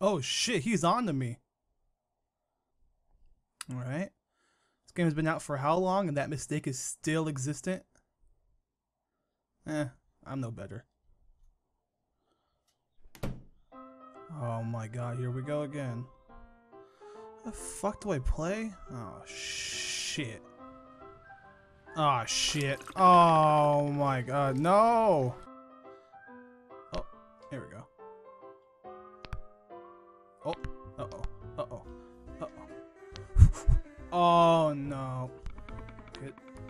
Oh shit, he's on to me. Alright. This game has been out for how long and that mistake is still existent? Eh, I'm no better. Oh my god, here we go again. The fuck do I play? Oh shit. Oh shit. Oh my god, no!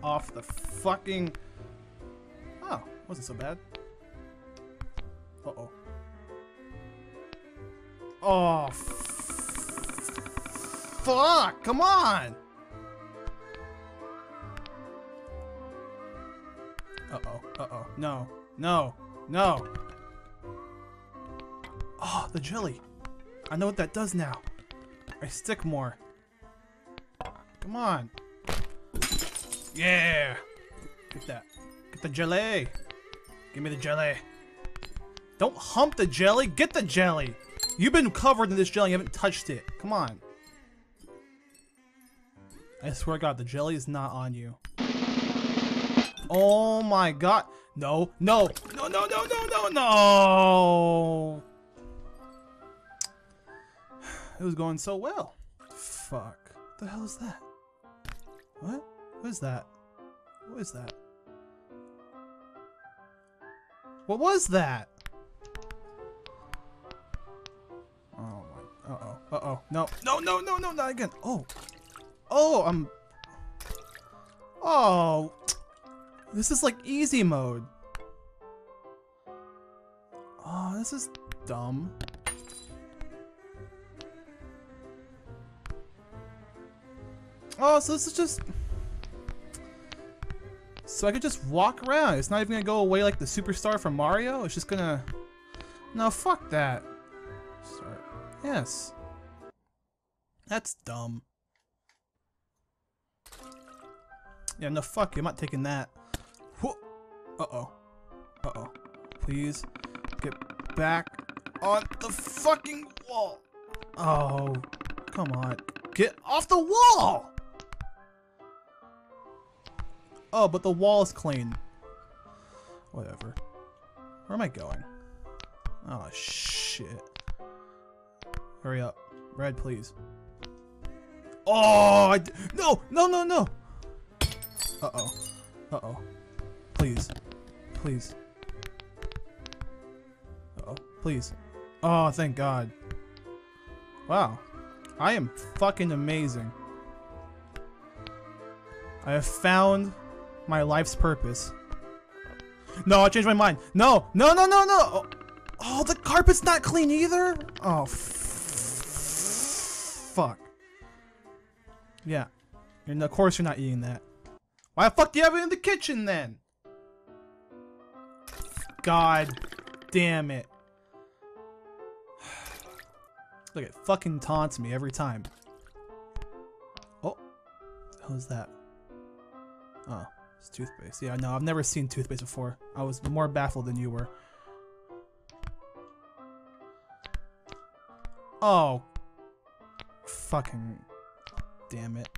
Off the fucking... Oh, wasn't so bad. Uh-oh. Oh, fuck! Come on! Uh-oh, uh-oh. No, no, no! Oh, the jelly! I know what that does now. I stick more. Come on. Yeah! Get that. Get the jelly! Give me the jelly. Don't hump the jelly, get the jelly! You've been covered in this jelly, you haven't touched it. Come on. I swear to God, the jelly is not on you. Oh my god. No, no, no, no, no, no, no, no! It was going so well. Fuck. What the hell is that? What? What is that? What is that? What was that? Oh my. Uh oh. Uh oh. No. No, no, no, no, not again. Oh. Oh, I'm. Oh. This is like easy mode. Oh, this is dumb. Oh, so this is just... So I could just walk around. It's not even gonna go away like the superstar from Mario. It's just gonna... No, fuck that. Start. Yes. That's dumb. Yeah, no, fuck you. I'm not taking that. Uh-oh. Uh-oh. Please get back on the fucking wall. Oh, come on. Get off the wall! Oh, but the wall is clean. Whatever. Where am I going? Oh, shit. Hurry up. Red, please. Oh, I d no, no, no, no. Uh-oh. Uh-oh. Please. Please. Uh-oh. Please. Oh, thank God. Wow. I am fucking amazing. I have found my life's purpose. No, I changed my mind. No, no, no, no, no. Oh, oh the carpet's not clean either. Oh, fuck. Yeah. And of course you're not eating that. Why the fuck do you have it in the kitchen then? God damn it. Look, it fucking taunts me every time. Oh. How's that? Oh. It's toothpaste. Yeah, no, I've never seen toothpaste before. I was more baffled than you were. Oh. Fucking. Damn it.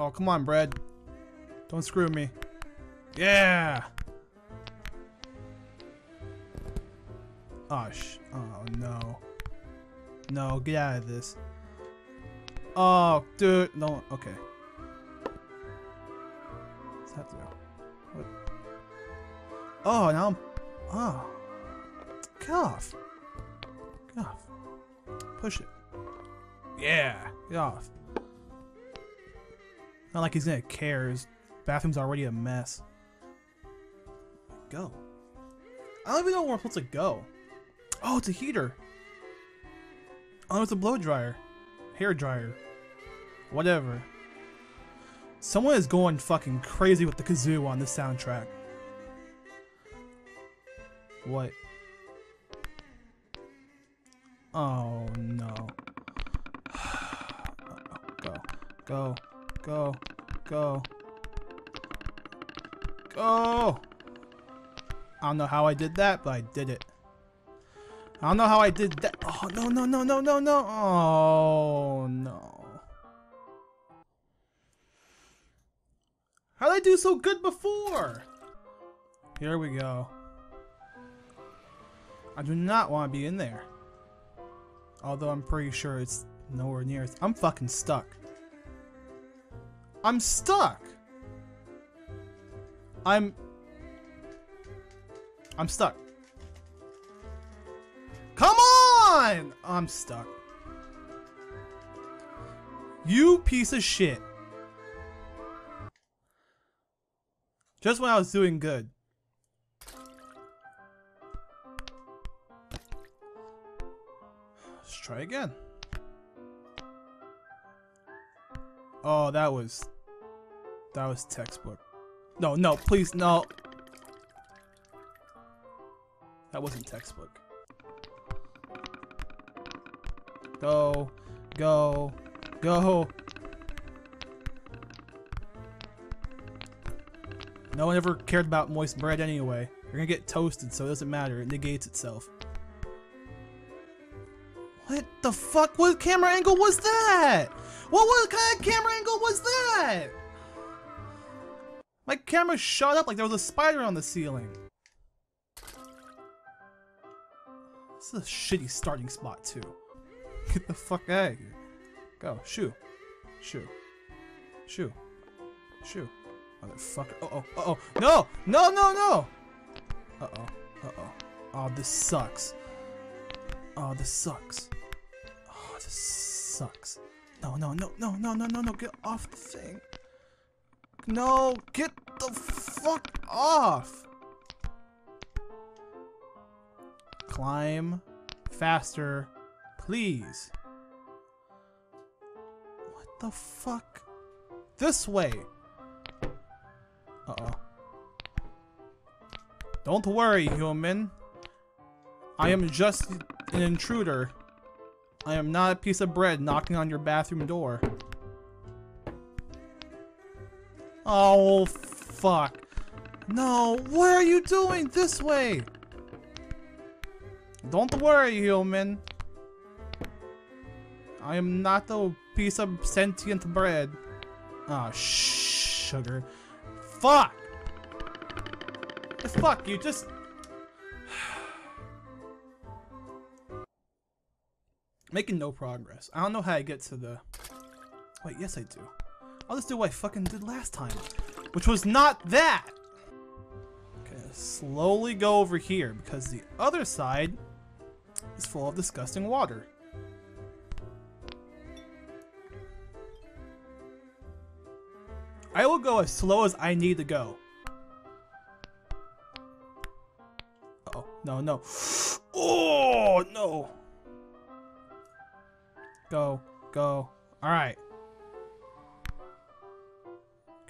Oh, come on, bread. Don't screw me. Yeah! Oh, sh oh no. No, get out of this. Oh, dude, no, okay. What's that do? What? Oh, now I'm, oh. Get off. Get off. Push it. Yeah, get off. Not like he's gonna care. His bathroom's already a mess. Go. I don't even know where I'm supposed to go. Oh, it's a heater. Oh, it's a blow dryer hair dryer. Whatever. Someone is going fucking crazy with the kazoo on this soundtrack. What? Oh no. go. Go. Go. Go. Go! I don't know how I did that, but I did it. I don't know how I did that. Oh, no, no, no, no, no, no. Oh, no. How did I do so good before? Here we go. I do not want to be in there. Although I'm pretty sure it's nowhere near. I'm fucking stuck. I'm stuck. I'm... I'm stuck. On! I'm stuck. You piece of shit. Just when I was doing good. Let's try again. Oh, that was... That was textbook. No, no, please, no. That wasn't textbook. Go, go, go. No one ever cared about moist bread anyway. You're gonna get toasted, so it doesn't matter. It negates itself. What the fuck? What camera angle was that? What, what kind of camera angle was that? My camera shot up like there was a spider on the ceiling. This is a shitty starting spot too. Get the fuck out of here. Go. Shoo. Shoo. Shoo. Shoo. Motherfucker. Uh oh. Uh oh. No! No, no, no! Uh oh. Uh oh. Oh, this sucks. Oh, this sucks. Oh, this sucks. No, no, no, no, no, no, no, no. Get off the thing. No, get the fuck off. Climb faster, please. What the fuck? This way. Uh-oh. Don't worry, human. I am just an intruder. I am not a piece of bread knocking on your bathroom door. Oh, fuck. No, what are you doing this way? Don't worry, human. I am not a piece of sentient bread. Ah, oh, sugar. Fuck! Fuck, you just... Making no progress. I don't know how I get to the... Wait, yes I do. I'll just do what I fucking did last time. Which was not that! Okay, slowly go over here because the other side is full of disgusting water. Go as slow as I need to go. Uh oh, no, no. Oh, no. Go, go. Alright.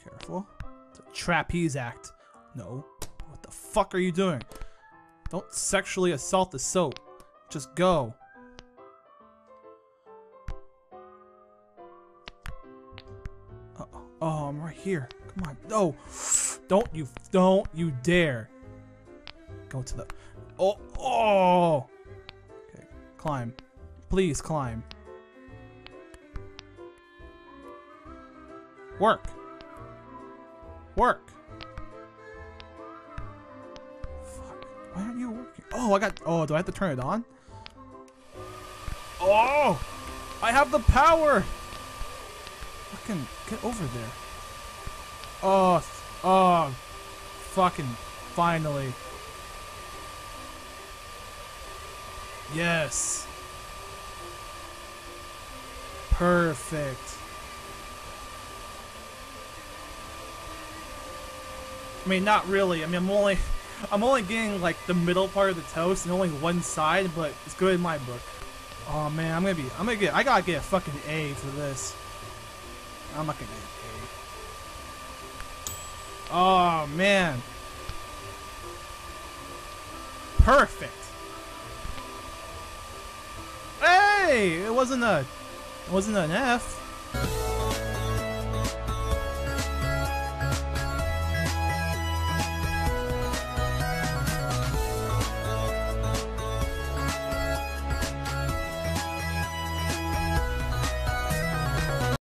Careful. The trapeze act. No. What the fuck are you doing? Don't sexually assault the soap. Just go. Oh, I'm right here. Come on. No. Don't you don't you dare. Go to the Oh oh Okay. Climb. Please climb. Work. Work. Fuck. Why aren't you working? Oh, I got. Oh, do I have to turn it on? Oh! I have the power! Fucking get over there. Oh, oh, fucking finally. Yes. Perfect. I mean, not really. I mean, I'm only, I'm only getting like the middle part of the toast and only one side, but it's good in my book. Oh man, I'm gonna be, I'm gonna get, I gotta get a fucking A for this. I'm not gonna get A. Oh man. Perfect. Hey, it wasn't a, it wasn't an F.